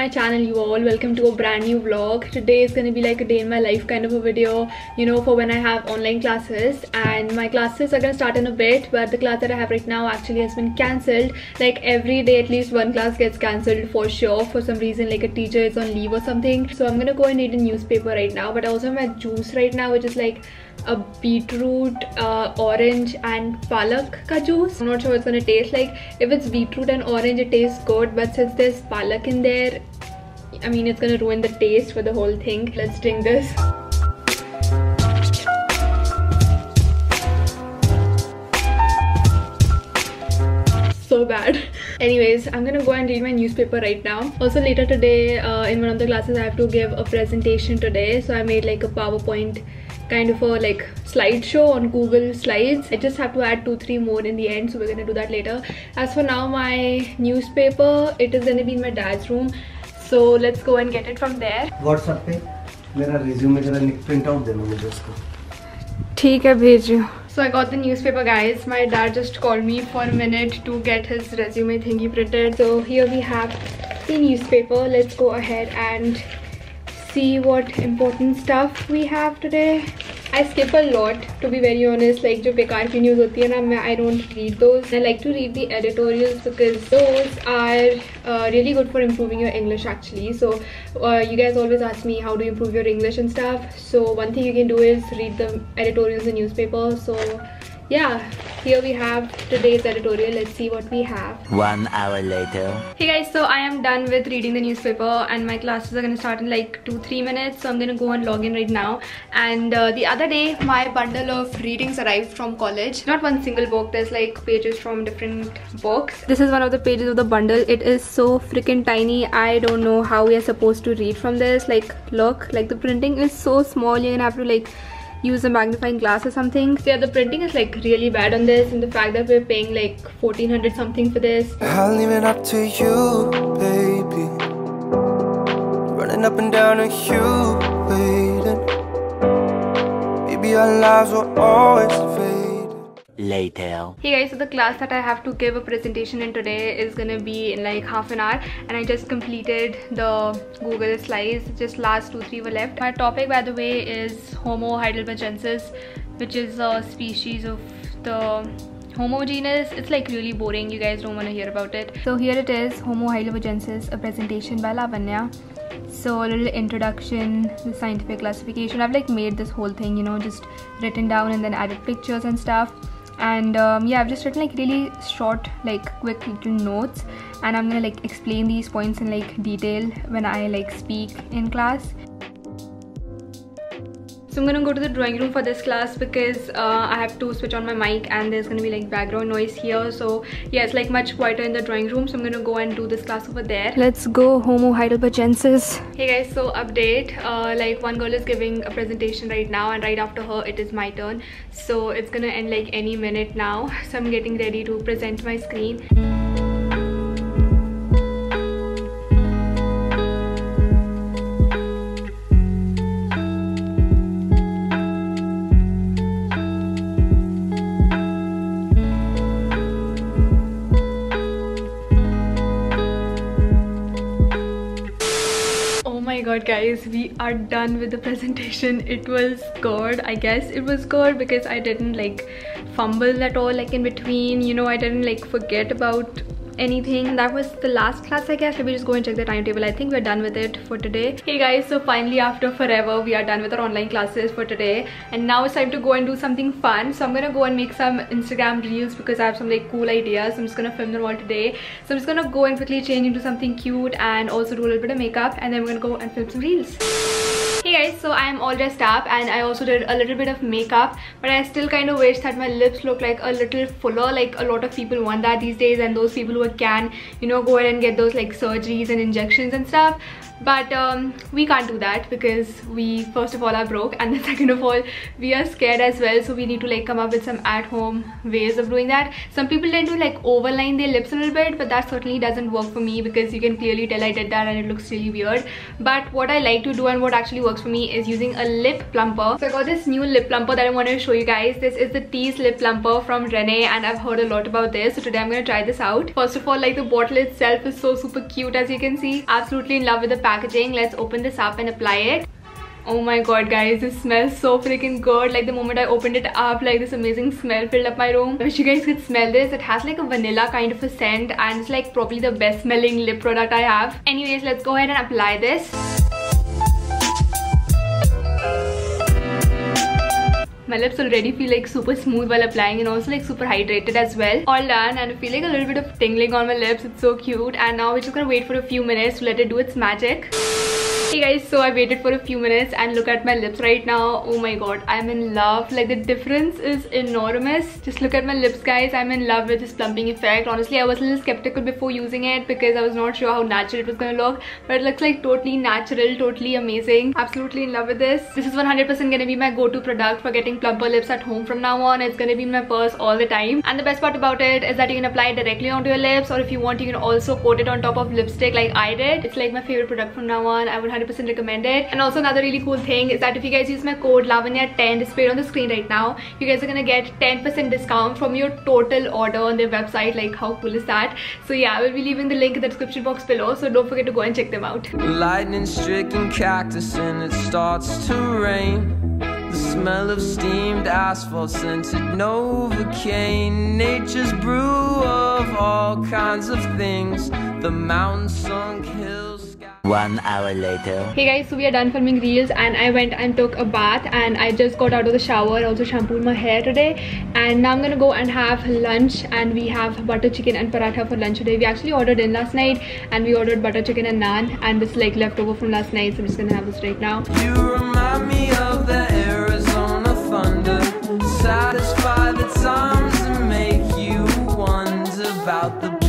my channel you all. Welcome to a brand new vlog. Today is gonna be like a day in my life kind of a video you know for when I have online classes. And my classes are gonna start in a bit but the class that I have right now actually has been cancelled. Like every day at least one class gets cancelled for sure. For some reason like a teacher is on leave or something. So I'm gonna go and read a newspaper right now but I also have my juice right now which is like a beetroot, uh, orange and palak ka juice. I'm not sure what it's gonna taste like. If it's beetroot and orange it tastes good but since there's palak in there I mean it's gonna ruin the taste for the whole thing. Let's drink this. so bad. Anyways i'm gonna go and read my newspaper right now. Also later today uh, in one of the classes i have to give a presentation today. So i made like a powerpoint kind of a like slideshow on google slides. I just have to add two three more in the end so we're gonna do that later. As for now my newspaper it is gonna be in my dad's room so let's go and get it from there WhatsApp पे मेरा resume जरा निक print out दे मुझे उसको। ठीक है भेज। रही so I got the newspaper guys my just call me for minute to get his resume thing you printed so he we have the news let's go ahead and see what important stuff we have today I skip a lot to be very honest like जो बेकार की news होती है ना, मैं I don't read those I like to read the editorial because those are really good for improving your English actually so you guys always ask me how do improve your English and stuff so one thing you can do is read the editorial in newspaper so yeah here we have today's editorial. Let's see what we have. One hour later. hey guys so i am done with reading the newspaper and my classes are going to start in like two three minutes. So i'm going to go and log in right now. And uh, the other day my bundle of readings arrived from college. Not one single book. There's like pages from different books. This is one of the pages of the bundle. It is so freaking tiny. I don't know how we are supposed to read from this. Like look like the printing is so small. You're gonna have to like use a magnifying glass or something. So yeah, the printing is like really bad on this and the fact that we're paying like 1400 something for this. I'll leave it up to you, baby. Running up and down and you waiting. Baby, our lives will always. Later. Hey guys, so the class that I have to give a presentation in today is gonna be in like half an hour and I just completed the Google slides, just last two, three were left. My topic by the way is Homo heidelbergensis which is a species of the Homo genus. It's like really boring, you guys don't want to hear about it. So here it is, Homo heidelbergensis, a presentation by Lavanya. So a little introduction, the scientific classification. I've like made this whole thing, you know, just written down and then added pictures and stuff and um, yeah i've just written like really short like quick little notes. And i'm gonna like explain these points in like detail when i like speak in class so I'm gonna go to the drawing room for this class because uh, I have to switch on my mic and there's gonna be like background noise here. So yeah it's like much quieter in the drawing room. So I'm gonna go and do this class over there. Let's go Homo heidelbergensis. Hey guys so update. Uh, like one girl is giving a presentation right now and right after her it is my turn. So it's gonna end like any minute now. So I'm getting ready to present my screen god guys we are done with the presentation. It was good i guess. It was good because i didn't like fumble at all like in between. You know i didn't like forget about anything. That was the last class i guess. Let me just go and check the timetable. I think we're done with it for today. Hey guys. So finally after forever we are done with our online classes for today. And now it's time to go and do something fun. So i'm gonna go and make some instagram reels because i have some like cool ideas. I'm just gonna film them all today. So i'm just gonna go and quickly change into something cute and also do a little bit of makeup. And then we're gonna go and film some reels guys, so I am all dressed up and I also did a little bit of makeup but I still kind of wish that my lips look like a little fuller like a lot of people want that these days and those people who can you know go ahead and get those like surgeries and injections and stuff but um, we can't do that because we first of all are broke and then second of all we are scared as well so we need to like come up with some at-home ways of doing that some people tend to like overline their lips a little bit but that certainly doesn't work for me because you can clearly tell I did that and it looks really weird but what I like to do and what actually works for me is using a lip plumper. So I got this new lip plumper that I wanted to show you guys. This is the Tease lip plumper from Renee and I've heard a lot about this. So today I'm to try this out. First of all, like the bottle itself is so super cute as you can see. Absolutely in love with the packaging. Let's open this up and apply it. Oh my god guys, this smells so freaking good. Like the moment I opened it up, like this amazing smell filled up my room. I wish you guys could smell this. It has like a vanilla kind of a scent and it's like probably the best smelling lip product I have. Anyways, let's go ahead and apply this. My lips already feel like super smooth while applying and also like super hydrated as well. All done and I feel like a little bit of tingling on my lips. It's so cute. And now we're just gonna wait for a few minutes to let it do its magic Hey guys, so I waited for a few minutes and look at my lips right now. Oh my god, I'm in love. Like the difference is enormous. Just look at my lips guys. I'm in love with this plumping effect. Honestly, I was a little skeptical before using it because I was not sure how natural it was gonna look. But it looks like totally natural, totally amazing. Absolutely in love with this. This is 100% gonna be my go-to product for getting plumper lips at home from now on. It's gonna be in my purse all the time. And the best part about it is that you can apply it directly onto your lips or if you want you can also coat it on top of lipstick like I did. It's like my favorite product from now on. I would 100% recommend it. And also another really cool thing is that if you guys use my code Lavanya10 displayed on the screen right now, you guys are gonna get 10% discount from your total order on their website. Like how cool is that? So yeah, I will be leaving the link in the description box below. So don't forget to go and check them out. Lightning stricken cactus and it starts to rain. The smell of steamed asphalt scented Novocaine Nature's brew of all kinds of things The mountain sunk hills One hour later. Hey guys, so we are done filming reels and I went and took a bath and I just got out of the shower. Also shampooed my hair today and now I'm gonna go and have lunch and we have butter chicken and paratha for lunch today. We actually ordered in last night and we ordered butter chicken and naan and this like leftover from last night so I'm just gonna have this right now. You remind me of the Arizona thunder Satisfy the times and make you wonder about the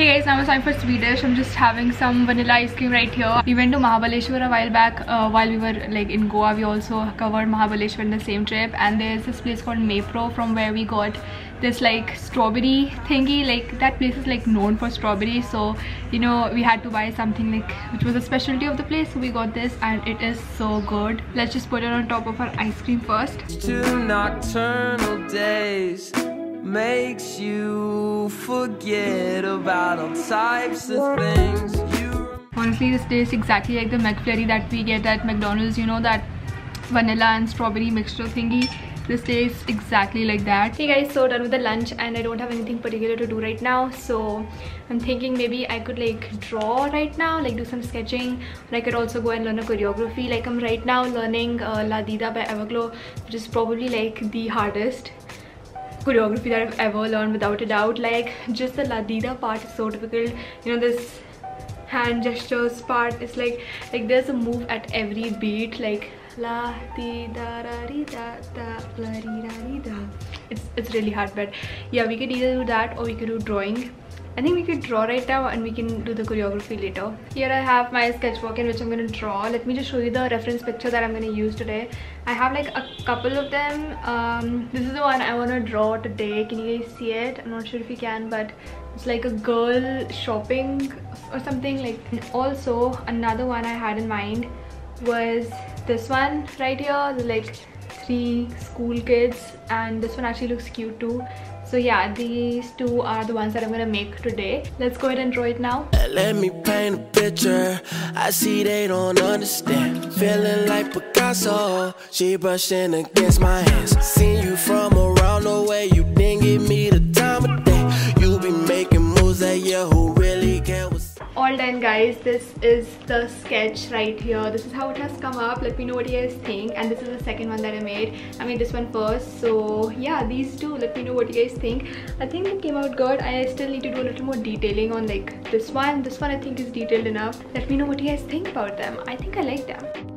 Hey guys, now it's time for Swedish. I'm just having some vanilla ice cream right here. We went to Mahabaleshwar a while back uh, while we were like in Goa. We also covered Mahabaleshwar in the same trip. And there's this place called Mapro from where we got this like strawberry thingy. Like that place is like known for strawberry. So you know we had to buy something like which was a specialty of the place. So we got this and it is so good. Let's just put it on top of our ice cream first makes you forget about all types of things you honestly this tastes exactly like the McFlurry that we get at McDonald's you know that vanilla and strawberry mixture thingy. This tastes exactly like that. Hey guys so done with the lunch and i don't have anything particular to do right now. So i'm thinking maybe i could like draw right now like do some sketching. And i could also go and learn a choreography. Like i'm right now learning uh, la dida by everglow which is probably like the hardest choreography that I've ever learned without a doubt. Like just the La Dida part is so difficult. You know this hand gestures part is like like there's a move at every beat like la di da ra di da da la di da di da. It's it's really hard but yeah we could either do that or we could do drawing I think we could draw right now and we can do the choreography later. Here I have my sketchbook in which I'm going to draw. Let me just show you the reference picture that I'm going to use today. I have like a couple of them. Um, this is the one I want to draw today. Can you guys see it? I'm not sure if you can but it's like a girl shopping or something like also another one I had in mind was this one right here the like three school kids and this one actually looks cute too so yeah these two are the ones that i'm gonna make today let's go ahead and draw it now uh, Let me paint a picture. I see they don't understand. Feeling like Picasso. She brushing against my hands. Seen you from guys this is the sketch right here. This is how it has come up. Let me know what you guys think. And this is the second one that i made. I made this one first. So yeah these two. Let me know what you guys think. I think it came out good. I still need to do a little more detailing on like this one. This one i think is detailed enough. Let me know what you guys think about them. I think i like them